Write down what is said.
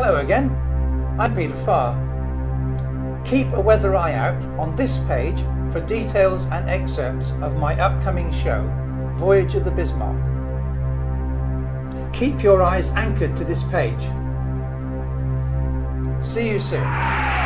Hello again, I'm Peter Farr. Keep a weather eye out on this page for details and excerpts of my upcoming show, Voyage of the Bismarck. Keep your eyes anchored to this page. See you soon.